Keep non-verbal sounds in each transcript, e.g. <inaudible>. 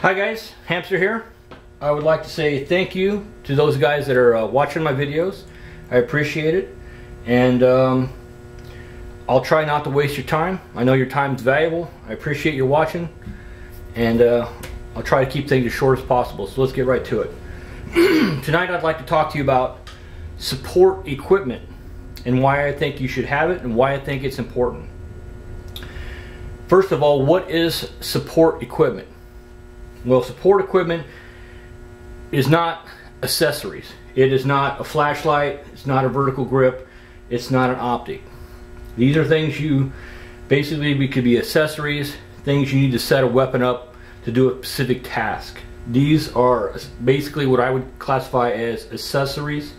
Hi guys, Hamster here. I would like to say thank you to those guys that are uh, watching my videos. I appreciate it. And um, I'll try not to waste your time. I know your time is valuable. I appreciate your watching. And uh, I'll try to keep things as short as possible. So let's get right to it. <clears throat> Tonight I'd like to talk to you about support equipment and why I think you should have it and why I think it's important. First of all, what is support equipment? Well, support equipment is not accessories. It is not a flashlight, it's not a vertical grip, it's not an optic. These are things you basically could be accessories, things you need to set a weapon up to do a specific task. These are basically what I would classify as accessories.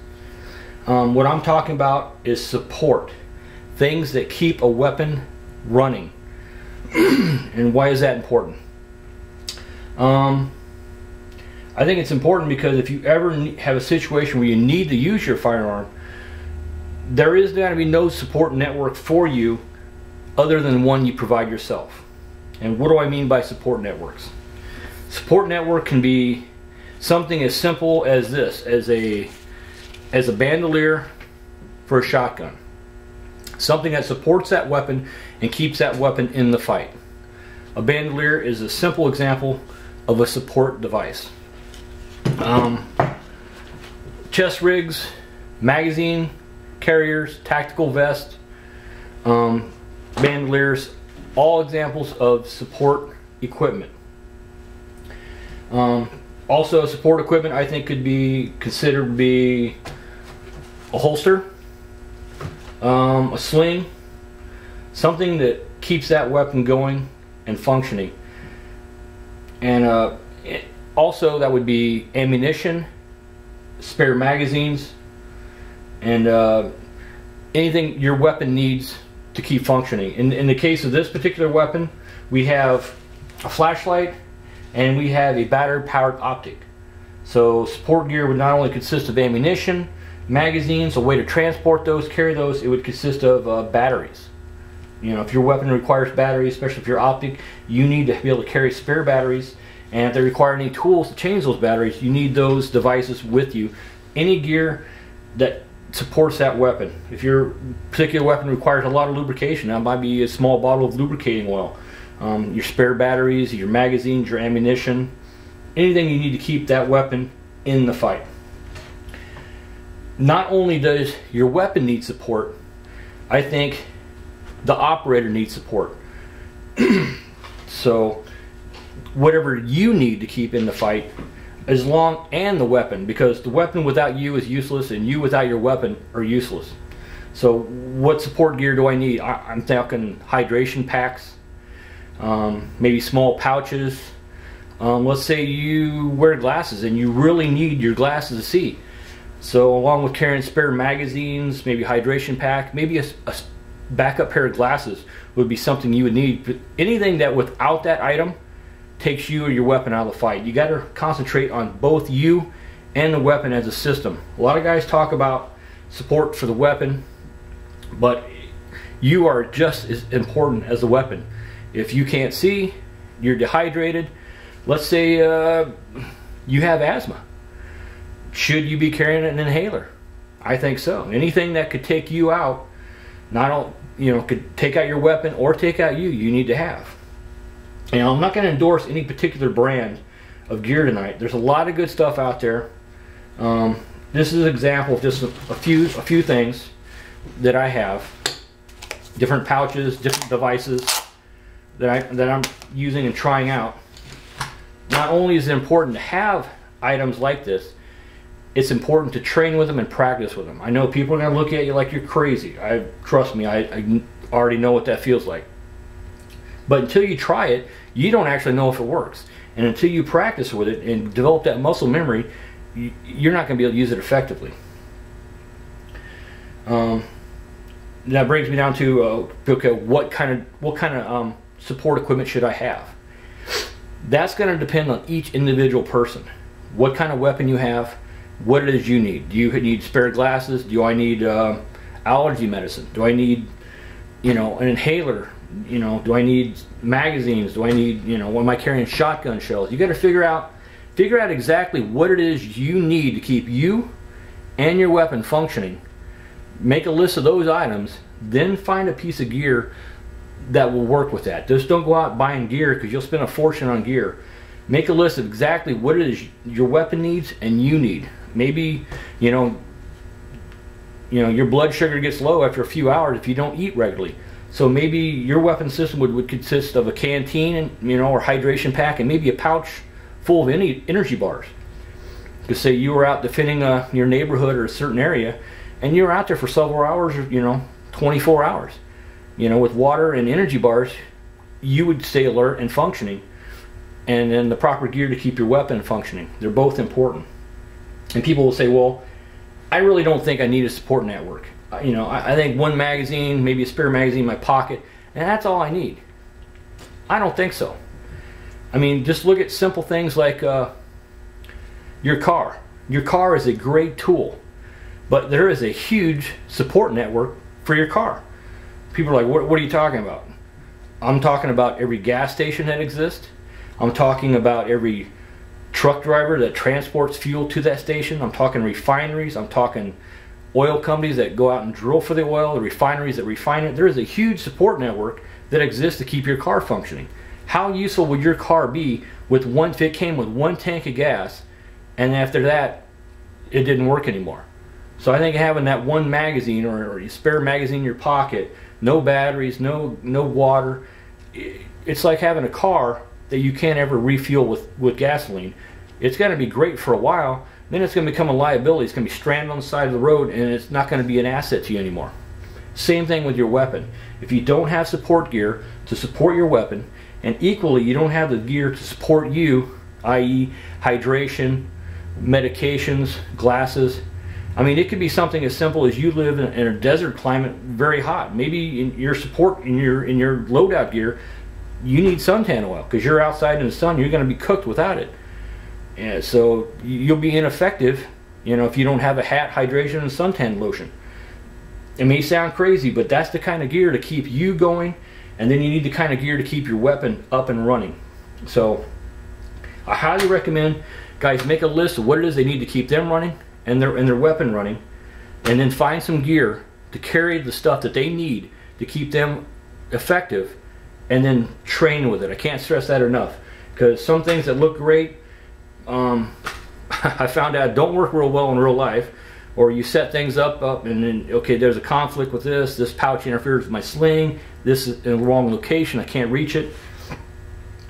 Um, what I'm talking about is support, things that keep a weapon running. <clears throat> and why is that important? Um, I think it's important because if you ever have a situation where you need to use your firearm, there is going to be no support network for you other than one you provide yourself. And what do I mean by support networks? Support network can be something as simple as this, as a as a bandolier for a shotgun. Something that supports that weapon and keeps that weapon in the fight. A bandolier is a simple example of a support device. Um, chest rigs, magazine, carriers, tactical vest, um, bandoliers, all examples of support equipment. Um, also, support equipment I think could be considered to be a holster, um, a sling, something that keeps that weapon going and functioning. And uh, also that would be ammunition, spare magazines, and uh, anything your weapon needs to keep functioning. In, in the case of this particular weapon, we have a flashlight and we have a battery powered optic. So support gear would not only consist of ammunition, magazines, a way to transport those, carry those, it would consist of uh, batteries. You know, if your weapon requires batteries, especially if you're optic, you need to be able to carry spare batteries. And if they require any tools to change those batteries, you need those devices with you. Any gear that supports that weapon. If your particular weapon requires a lot of lubrication, that might be a small bottle of lubricating oil. Um, your spare batteries, your magazines, your ammunition, anything you need to keep that weapon in the fight. Not only does your weapon need support, I think the operator needs support. so whatever you need to keep in the fight as long and the weapon because the weapon without you is useless and you without your weapon are useless. So what support gear do I need? I, am talking hydration packs, um, maybe small pouches. Um, let's say you wear glasses and you really need your glasses to see. So along with carrying spare magazines, maybe hydration pack, maybe a, a backup pair of glasses would be something you would need. But anything that without that item takes you or your weapon out of the fight. You got to concentrate on both you and the weapon as a system. A lot of guys talk about support for the weapon, but you are just as important as the weapon. If you can't see, you're dehydrated. Let's say uh, you have asthma. Should you be carrying an inhaler? I think so. Anything that could take you out, not you know, could take out your weapon or take out you, you need to have. And I'm not going to endorse any particular brand of gear tonight. There's a lot of good stuff out there. Um, this is an example of just a, a, few a few things that I have. Different pouches, different devices that I that I'm using and trying out. Not only is it important to have items like this, it's important to train with them and practice with them. I know people are going to look at you like you're crazy. I trust me, I, I already know what that feels like. But until you try it, you don't actually know if it works. And until you practice with it and develop that muscle memory, you're not going to be able to use it effectively. Um, that brings me down to uh, okay, what kind of what kind of um, support equipment should I have? That's going to depend on each individual person. What kind of weapon you have, what it is you need. Do you need spare glasses? Do I need uh, allergy medicine? Do I need, you know, an inhaler You know, do I need magazines? Do I need, you know, what am I carrying shotgun shells? You got to figure out figure out exactly what it is you need to keep you and your weapon functioning. Make a list of those items, then find a piece of gear that will work with that. Just don't go out buying gear because you'll spend a fortune on gear. Make a list of exactly what it is your weapon needs and you need. Maybe, you know, you know, your blood sugar gets low after a few hours if you don't eat regularly. So maybe your weapon system would, would consist of a canteen and you know, or hydration pack and maybe a pouch full of any energy bars. To say you were out defending uh, your neighborhood or a certain area, and you were out there for several hours, or, you know, 24 hours. You know, with water and energy bars, you would stay alert and functioning, and then the proper gear to keep your weapon functioning. They're both important. And people will say, well, I really don't think I need a support network. You know, I, I think one magazine, maybe a spare magazine in my pocket, and that's all I need. I don't think so. I mean, just look at simple things like uh, your car. Your car is a great tool, but there is a huge support network for your car. People are like, what, what are you talking about? I'm talking about every gas station that exists. I'm talking about every truck driver that transports fuel to that station. I'm talking refineries. I'm talking oil companies that go out and drill for the oil, the refineries that refine it. There is a huge support network that exists to keep your car functioning. How useful would your car be with one if it came with one tank of gas and after that it didn't work anymore? So I think having that one magazine or, or spare magazine in your pocket, no batteries, no no water, it's like having a car that you can't ever refuel with, with gasoline. It's going to be great for a while, then it's going to become a liability. It's going to be stranded on the side of the road and it's not going to be an asset to you anymore. Same thing with your weapon. If you don't have support gear to support your weapon, and equally you don't have the gear to support you i.e. hydration medications glasses I mean it could be something as simple as you live in, a desert climate very hot maybe in your support in your in your loadout gear you need suntan oil because you're outside in the sun you're going to be cooked without it and so you'll be ineffective you know if you don't have a hat hydration and suntan lotion it may sound crazy but that's the kind of gear to keep you going and then you need the kind of gear to keep your weapon up and running. So I highly recommend guys make a list of what it is they need to keep them running and their and their weapon running and then find some gear to carry the stuff that they need to keep them effective and then train with it. I can't stress that enough because some things that look great um, <laughs> I found out don't work real well in real life or you set things up up and then okay there's a conflict with this this pouch interferes with my sling this is in the wrong location I can't reach it.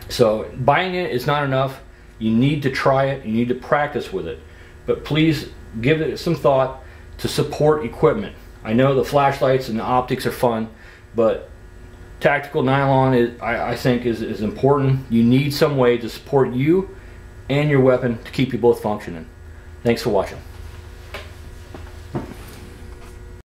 So buying it is not enough. You need to try it you need to practice with it. But please give it some thought to support equipment. I know the flashlights and the optics are fun but tactical nylon is, I, I think is, is important. You need some way to support you and your weapon to keep you both functioning. Thanks for watching